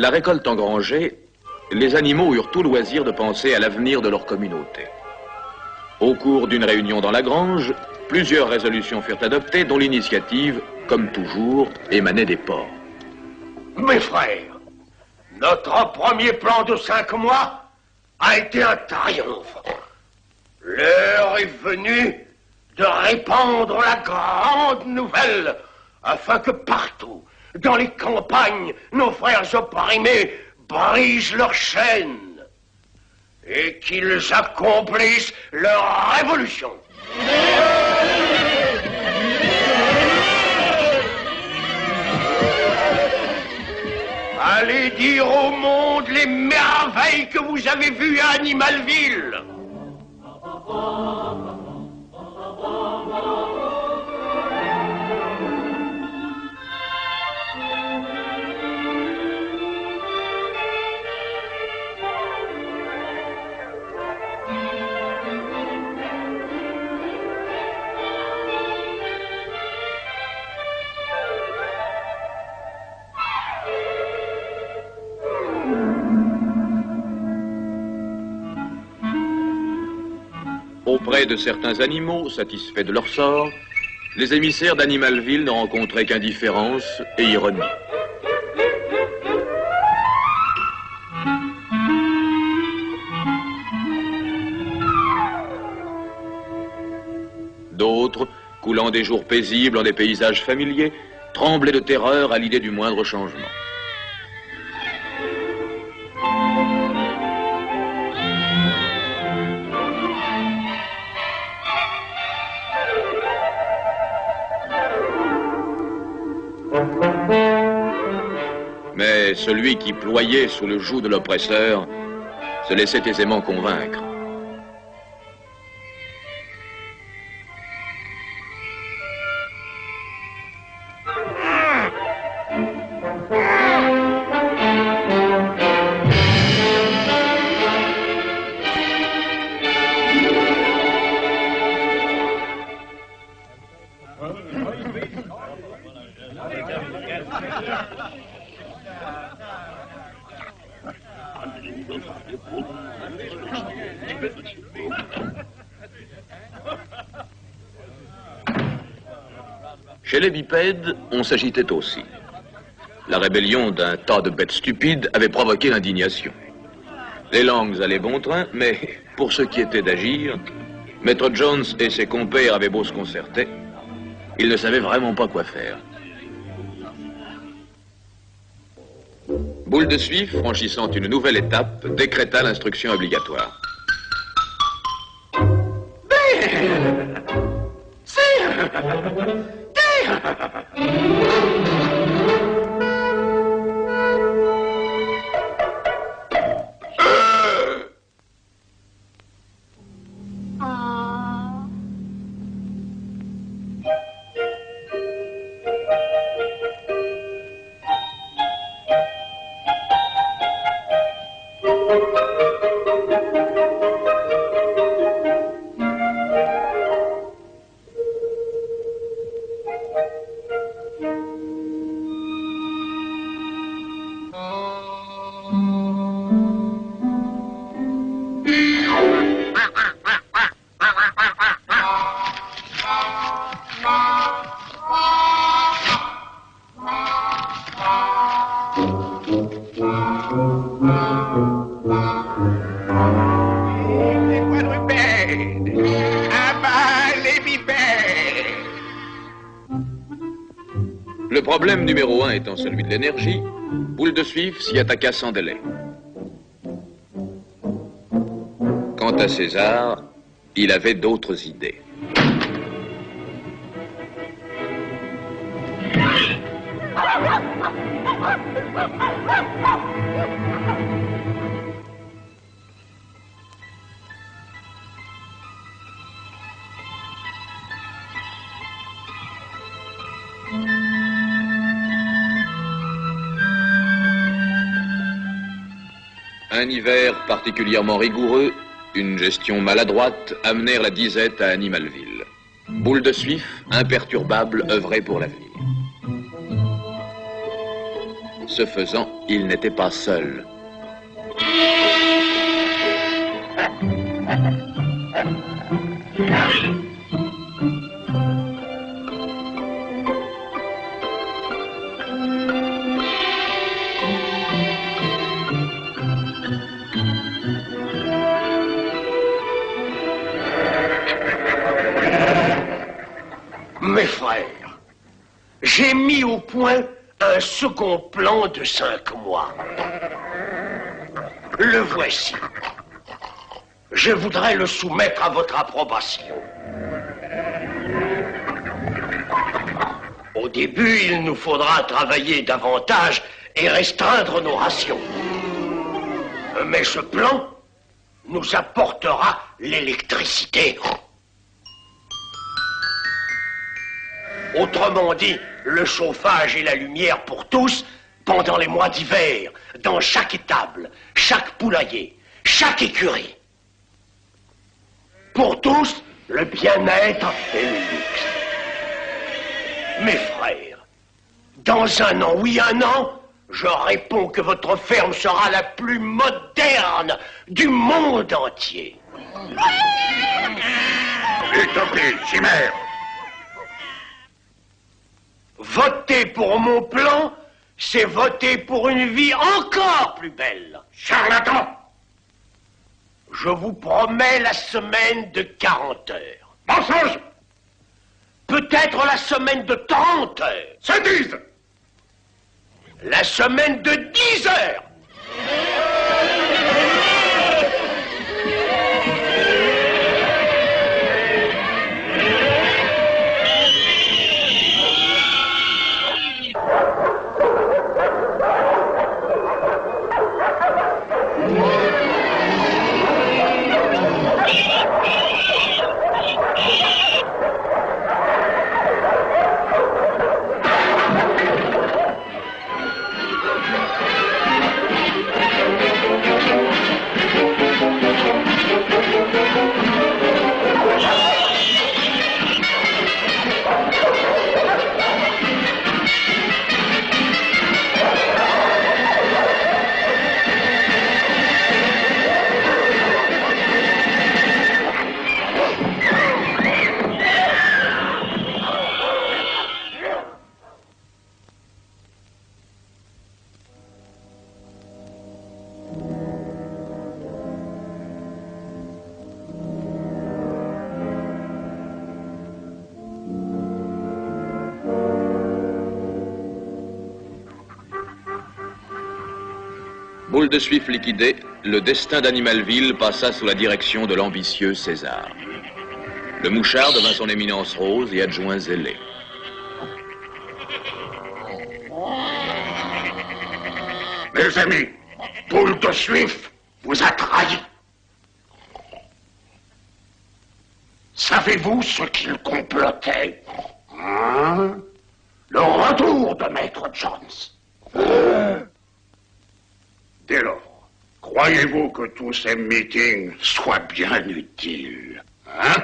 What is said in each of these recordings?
La récolte engrangée, les animaux eurent tout loisir de penser à l'avenir de leur communauté. Au cours d'une réunion dans la grange, plusieurs résolutions furent adoptées dont l'initiative, comme toujours, émanait des porcs. Mes frères, notre premier plan de cinq mois a été un triomphe. L'heure est venue de répandre la grande nouvelle afin que partout, dans les campagnes, nos frères opprimés brisent leurs chaînes et qu'ils accomplissent leur révolution. Allez dire au monde les merveilles que vous avez vues à Animalville. Auprès de certains animaux, satisfaits de leur sort, les émissaires d'Animalville ne rencontraient qu'indifférence et ironie. D'autres, coulant des jours paisibles en des paysages familiers, tremblaient de terreur à l'idée du moindre changement. Celui qui ployait sous le joug de l'oppresseur se laissait aisément convaincre. Chez les bipèdes, on s'agitait aussi. La rébellion d'un tas de bêtes stupides avait provoqué l'indignation. Les langues allaient bon train, mais pour ce qui était d'agir, Maître Jones et ses compères avaient beau se concerter, ils ne savaient vraiment pas quoi faire. Boule de Suif, franchissant une nouvelle étape, décréta l'instruction obligatoire. Problème numéro un étant celui de l'énergie, Boule de Suif s'y attaqua sans délai. Quant à César, il avait d'autres idées. Un hiver particulièrement rigoureux, une gestion maladroite amenèrent la disette à Animalville. Boule de Suif, imperturbable, œuvrait pour l'avenir. Ce faisant, il n'était pas seul. Frères, j'ai mis au point un second plan de cinq mois. Le voici. Je voudrais le soumettre à votre approbation. Au début, il nous faudra travailler davantage et restreindre nos rations. Mais ce plan nous apportera l'électricité. Autrement dit, le chauffage et la lumière pour tous pendant les mois d'hiver, dans chaque étable, chaque poulailler, chaque écurie. Pour tous, le bien-être et le. Mes frères, dans un an, oui un an, je réponds que votre ferme sera la plus moderne du monde entier. Utopie, chimère. Voter pour mon plan, c'est voter pour une vie encore plus belle. Charlatan. Je vous promets la semaine de 40 heures. Mensonge. Peut-être la semaine de 30 heures. Sottise. La semaine de 10 heures. Boule de suif liquidée, le destin d'Animalville passa sous la direction de l'ambitieux César. Le mouchard devint son éminence rose et adjoint zélé. Mes amis, Boule de Suif vous a trahi. Savez-vous ce qu'il complotait? Hein? Le retour de Maître Jones. Hein? Dès lors, croyez-vous que tous ces meetings soient bien utiles Hein?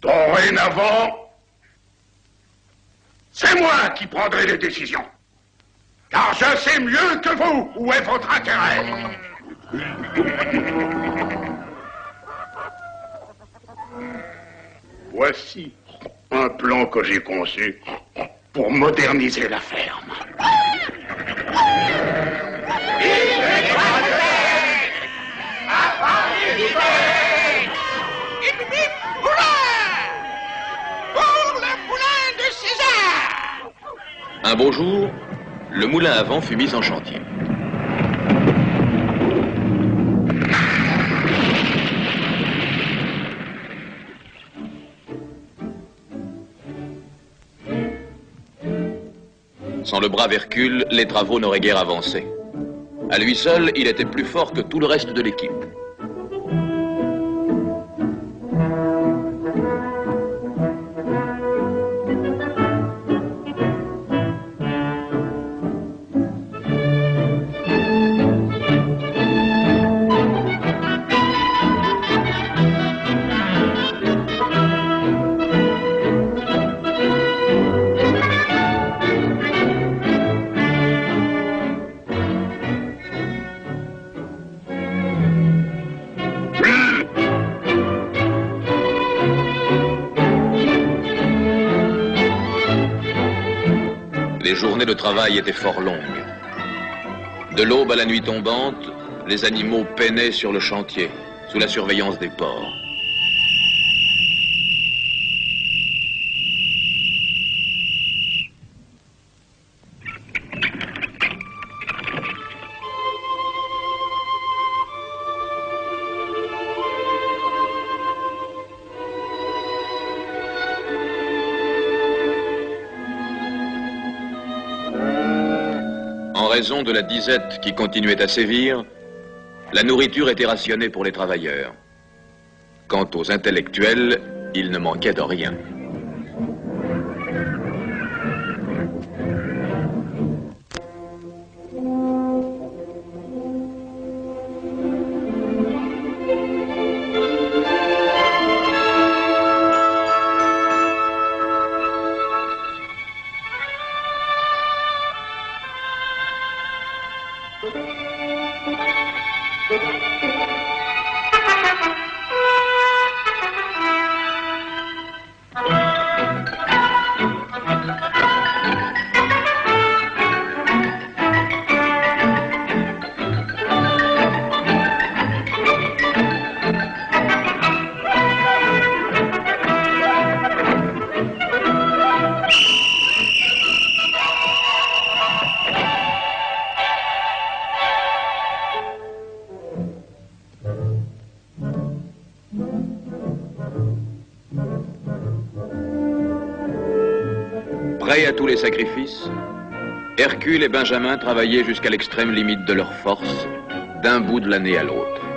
Dorénavant, c'est moi qui prendrai les décisions. Car je sais mieux que vous où est votre intérêt. Voici un plan que j'ai conçu pour moderniser la ferme. Un beau jour, le moulin à vent fut mis en chantier. Sans le brave Hercule, les travaux n'auraient guère avancé. À lui seul, il était plus fort que tout le reste de l'équipe. Travail étaient fort longues. De l'aube à la nuit tombante, les animaux peinaient sur le chantier, sous la surveillance des porcs. Raison de la disette qui continuait à sévir, la nourriture était rationnée pour les travailleurs. Quant aux intellectuels, il ne manquait de rien. Hercule et Benjamin travaillaient jusqu'à l'extrême limite de leur force, d'un bout de l'année à l'autre.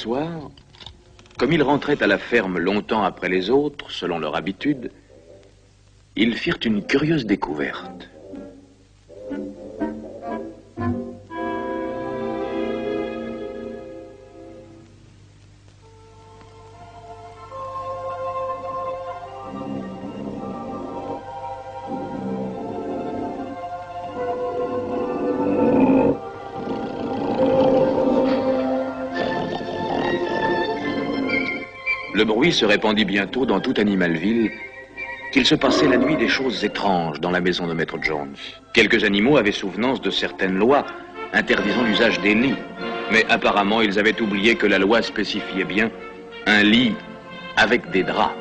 Soir, comme ils rentraient à la ferme longtemps après les autres, selon leur habitude, ils firent une curieuse découverte. Bruit se répandit bientôt dans toute Animalville qu'il se passait la nuit des choses étranges dans la maison de Maître Jones. Quelques animaux avaient souvenance de certaines lois interdisant l'usage des lits, mais apparemment ils avaient oublié que la loi spécifiait bien un lit avec des draps.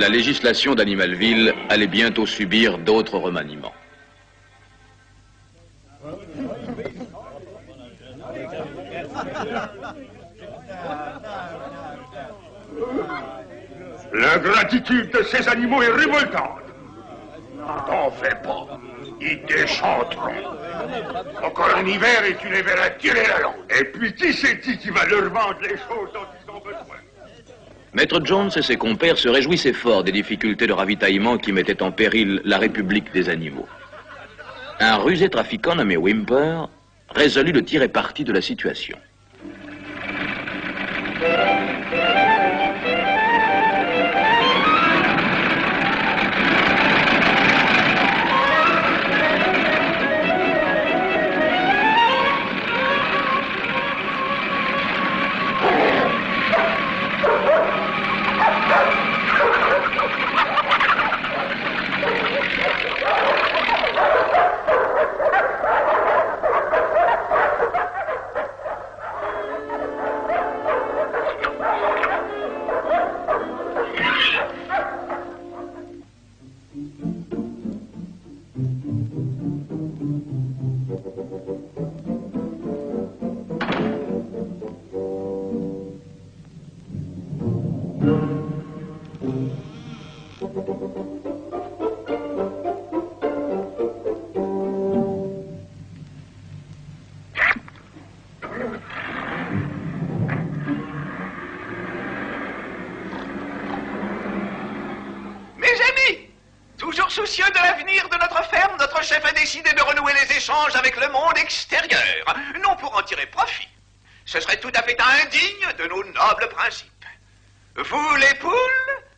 La législation d'Animalville allait bientôt subir d'autres remaniements. L'ingratitude de ces animaux est révoltante. T'en fais pas. Ils déchanteront. Encore un hiver et tu les verras tirer la langue. Et puis qui c'est-il qui va leur vendre les choses dont ils ont besoin Maître Jones et ses compères se réjouissaient fort des difficultés de ravitaillement qui mettaient en péril la République des animaux. Un rusé trafiquant nommé Wimper résolut de tirer parti de la situation. De nos nobles principes. Vous, les poules,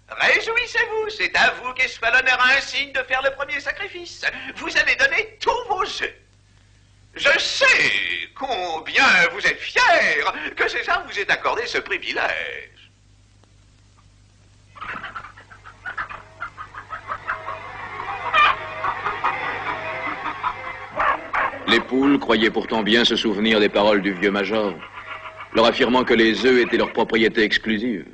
réjouissez-vous, c'est à vous qu'est soit l'honneur insigne de faire le premier sacrifice. Vous allez donner tous vos œufs. Je sais combien vous êtes fiers que César vous ait accordé ce privilège. Les poules croyaient pourtant bien se souvenir des paroles du vieux major, leur affirmant que les œufs étaient leur propriété exclusive.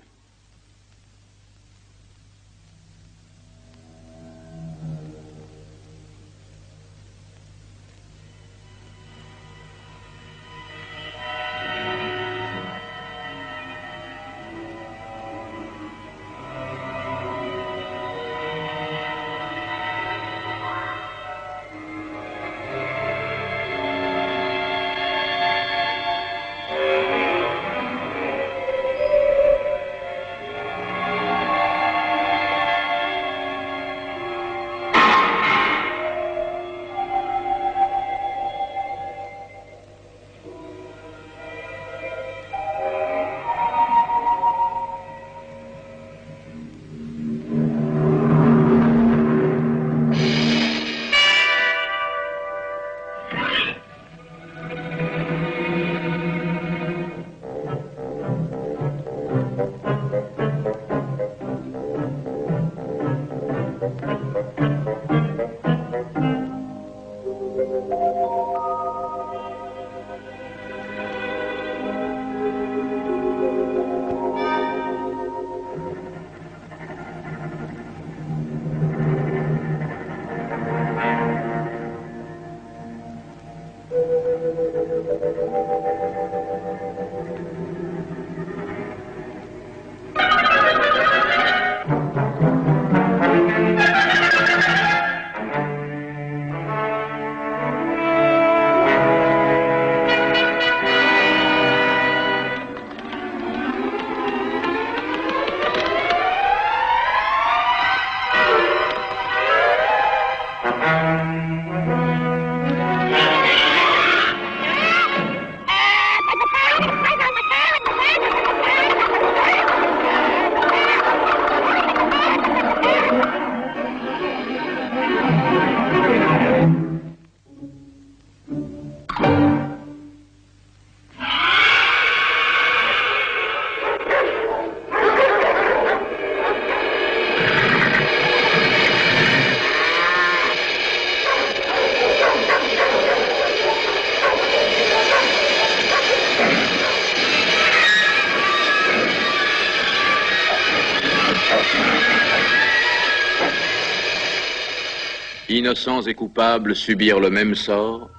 Innocents et coupables subirent le même sort,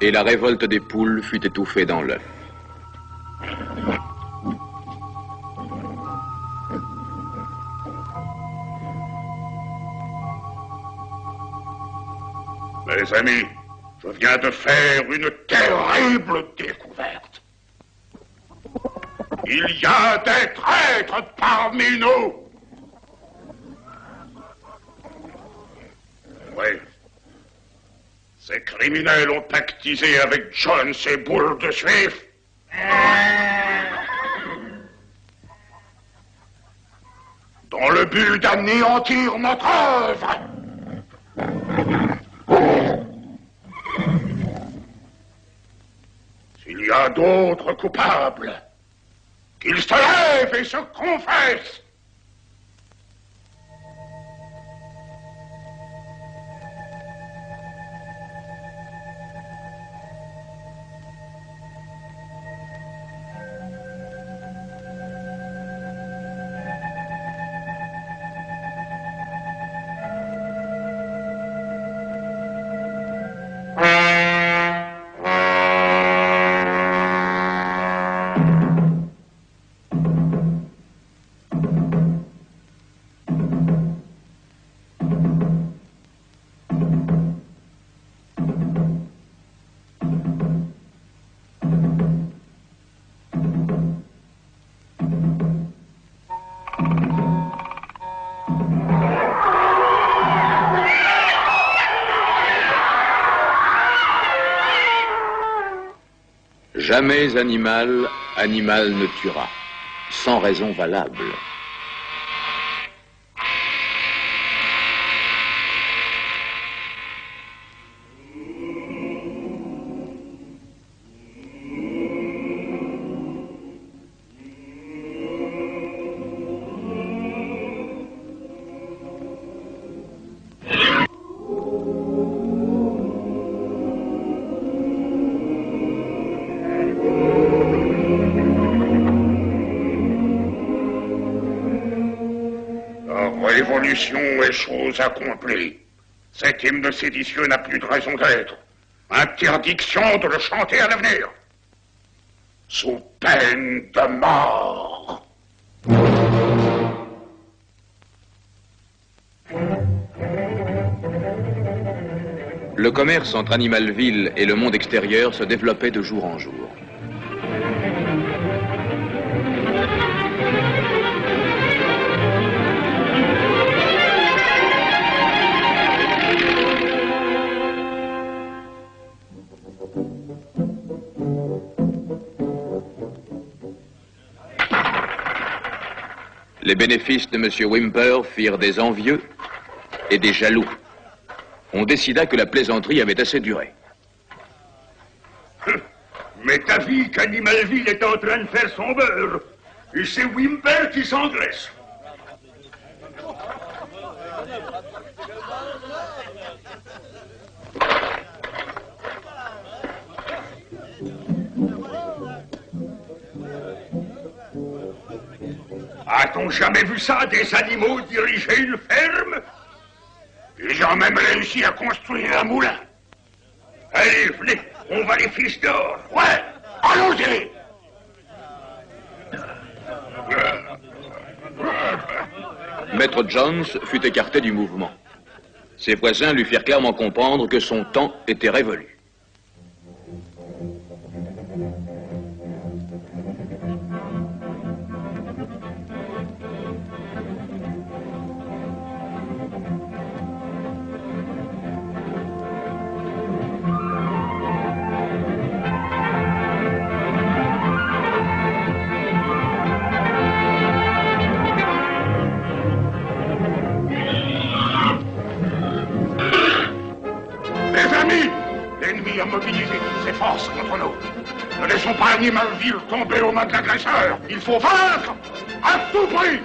et la révolte des poules fut étouffée dans l'œuf. Mes amis, je viens de faire une terrible découverte. Il y a des traîtres parmi nous. Ces criminels ont pactisé avec John ces boules de suif. Dans le but d'anéantir notre œuvre. S'il y a d'autres coupables, qu'ils se lèvent et se confessent. Jamais animal, animal ne tuera, sans raison valable. Chose. Cet hymne séditieux n'a plus de raison d'être. Interdiction de le chanter à l'avenir. Sous peine de mort. Le commerce entre Animalville et le monde extérieur se développait de jour en jour. Bénéfices de M. Wimper firent des envieux et des jaloux. On décida que la plaisanterie avait assez duré. Mais t'as vu qu'Animalville est en train de faire son beurre. Et c'est Wimper qui s'engraisse. A-t-on jamais vu ça, des animaux diriger une ferme? Ils ont même réussi à construire un moulin. Allez, venez, on va les fiches dehors. Ouais, allons-y Maître Jones fut écarté du mouvement. Ses voisins lui firent clairement comprendre que son temps était révolu. Tomber aux mains de l'agresseur. Il faut vaincre à tout prix.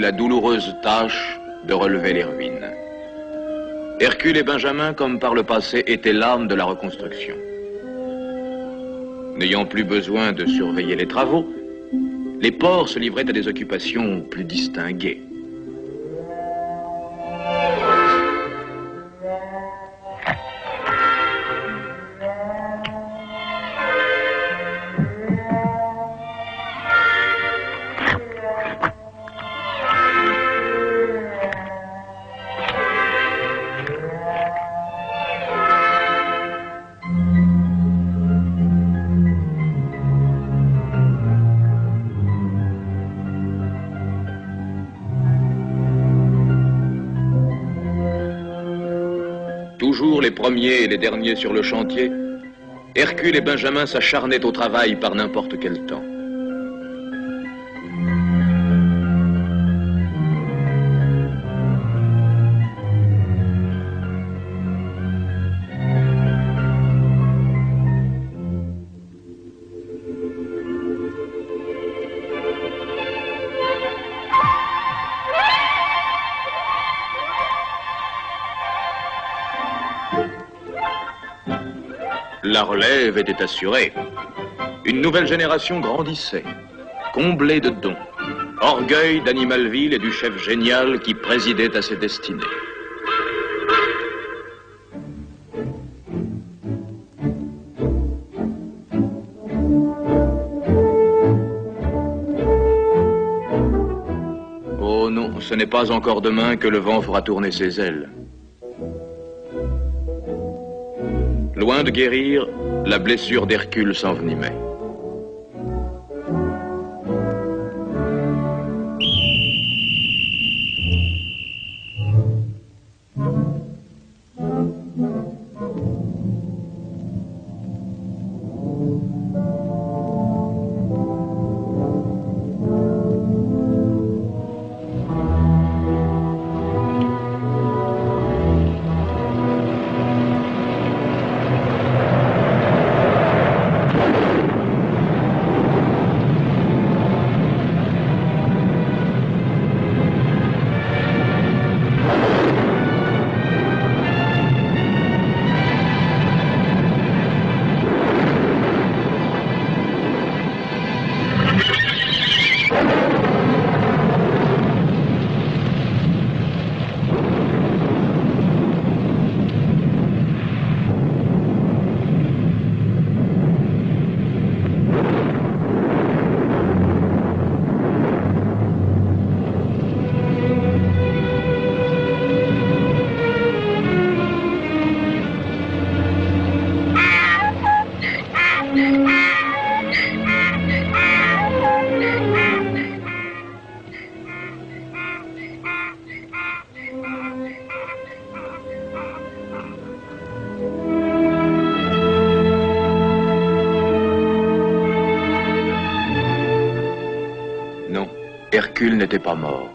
La douloureuse tâche de relever les ruines. Hercule et Benjamin, comme par le passé, étaient l'âme de la reconstruction. N'ayant plus besoin de surveiller les travaux, les porcs se livraient à des occupations plus distinguées. Sur le chantier, Hercule et Benjamin s'acharnaient au travail par n'importe quel temps. La relève était assurée. Une nouvelle génération grandissait, comblée de dons, orgueil d'Animalville et du chef génial qui présidait à ses destinées. Oh non, ce n'est pas encore demain que le vent fera tourner ses ailes. Loin de guérir, la blessure d'Hercule s'envenimait. Hercule n'était pas mort.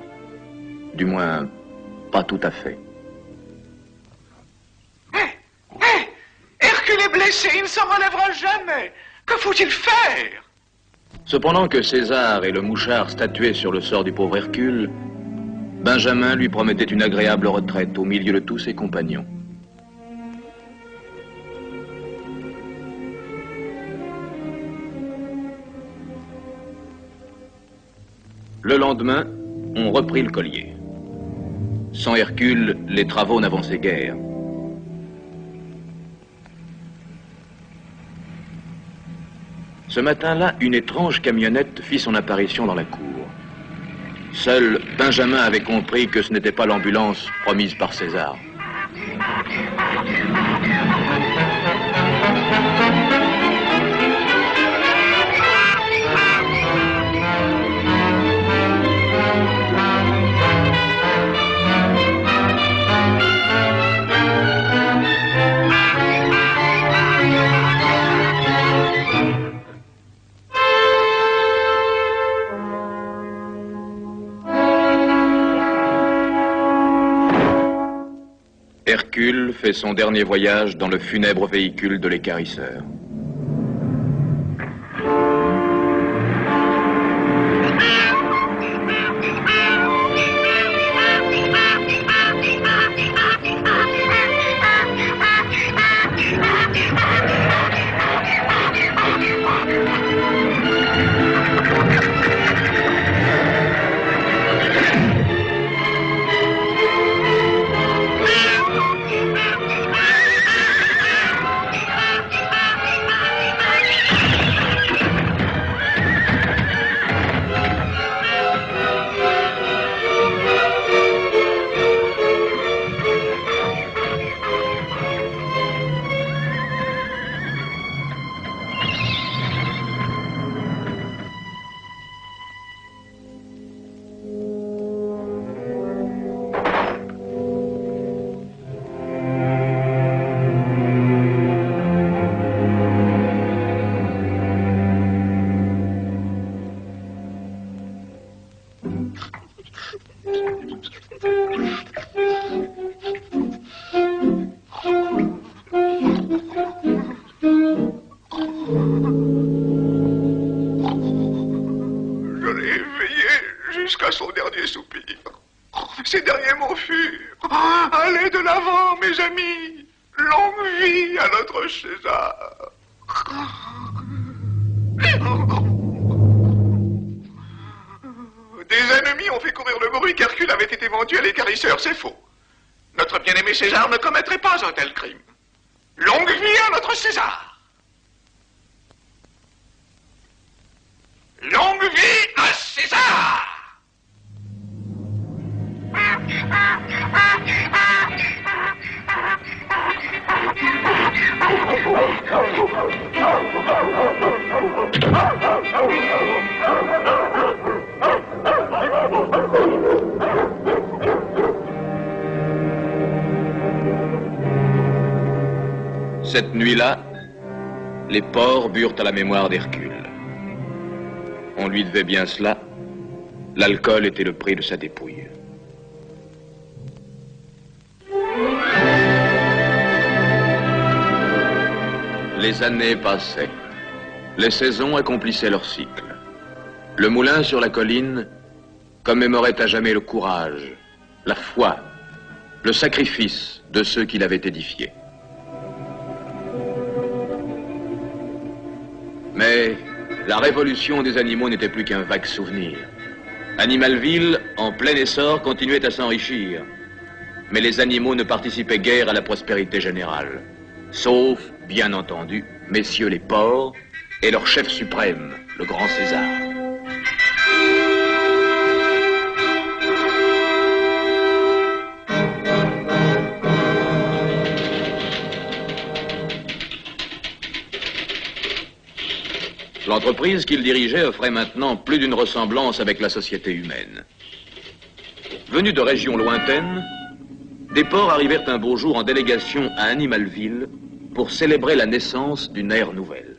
Du moins, pas tout à fait. Hercule est blessé, il ne s'en relèvera jamais. Que faut-il faire? Cependant que César et le mouchard statuaient sur le sort du pauvre Hercule, Benjamin lui promettait une agréable retraite au milieu de tous ses compagnons. Le lendemain, on reprit le collier. Sans Hercule, les travaux n'avançaient guère. Ce matin-là, une étrange camionnette fit son apparition dans la cour. Seul Benjamin avait compris que ce n'était pas l'ambulance promise par César. Son dernier voyage dans le funèbre véhicule de l'écarisseur. César. Longue vie à César. Cette nuit-là, les porcs burent à la mémoire d'Hercule. On lui devait bien cela. L'alcool était le prix de sa dépouille. Les années passaient. Les saisons accomplissaient leur cycle. Le moulin sur la colline commémorait à jamais le courage, la foi, le sacrifice de ceux qui l'avaient édifié. Mais la révolution des animaux n'était plus qu'un vague souvenir. Animalville, en plein essor, continuait à s'enrichir. Mais les animaux ne participaient guère à la prospérité générale. Sauf, bien entendu, messieurs les porcs et leur chef suprême, le grand César. L'entreprise qu'il dirigeait offrait maintenant plus d'une ressemblance avec la société humaine. Venus de régions lointaines, des porcs arrivèrent un beau jour en délégation à Animalville pour célébrer la naissance d'une ère nouvelle.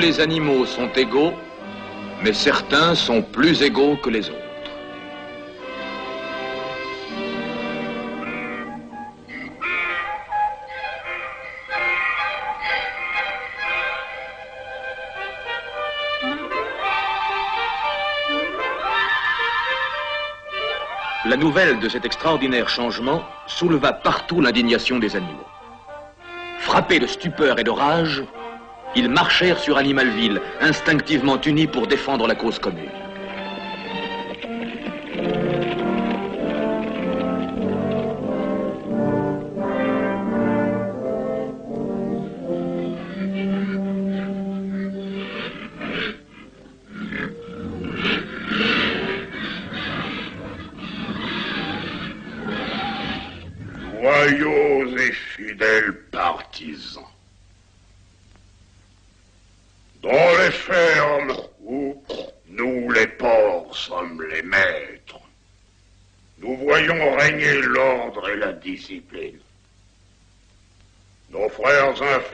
Les animaux sont égaux, mais certains sont plus égaux que les autres. La nouvelle de cet extraordinaire changement souleva partout l'indignation des animaux. Frappés de stupeur et de rage, ils marchèrent sur Animalville, instinctivement unis pour défendre la cause commune.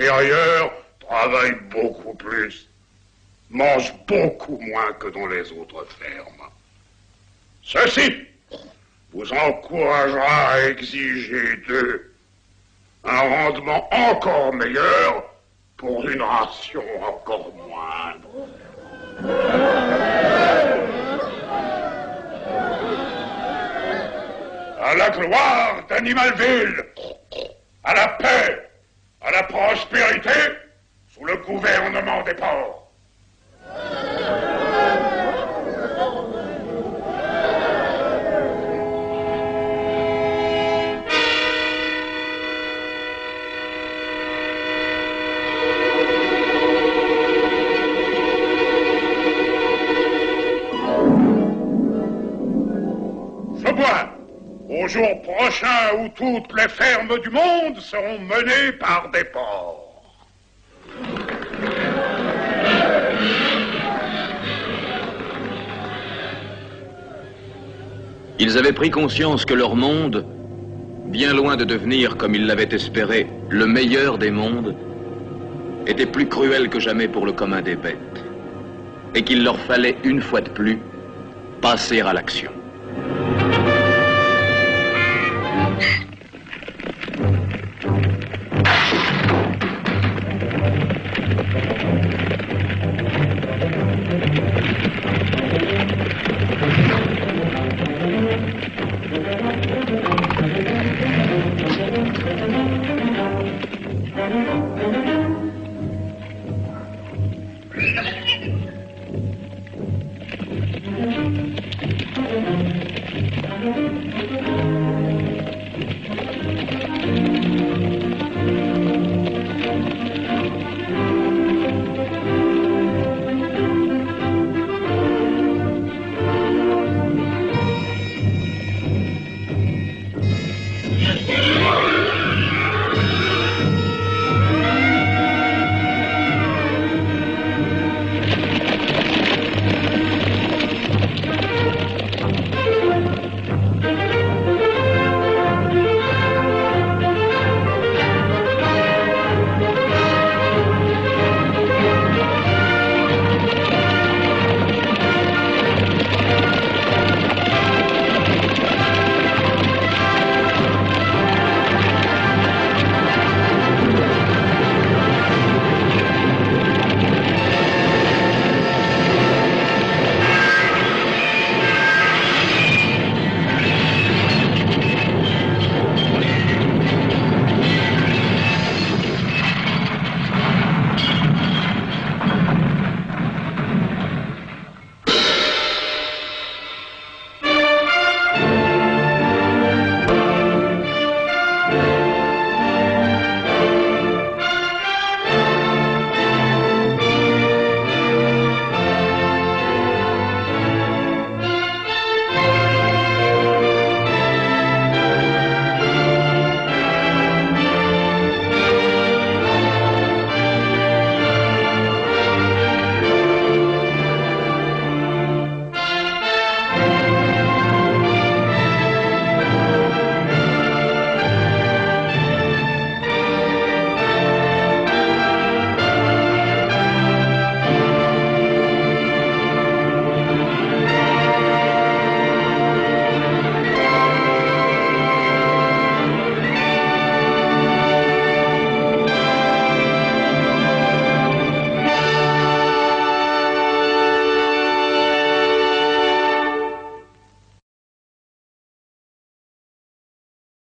Frères inférieurs travaillent beaucoup plus, mangent beaucoup moins que dans les autres fermes. Ceci vous encouragera à exiger d'eux un rendement encore meilleur pour une ration encore moindre. À la gloire d'Animalville, à la paix, à la prospérité, sous le gouvernement des porcs. Prochain où toutes les fermes du monde seront menées par des porcs. Ils avaient pris conscience que leur monde, bien loin de devenir, comme ils l'avaient espéré, le meilleur des mondes, était plus cruel que jamais pour le commun des bêtes, et qu'il leur fallait une fois de plus passer à l'action. Thank you.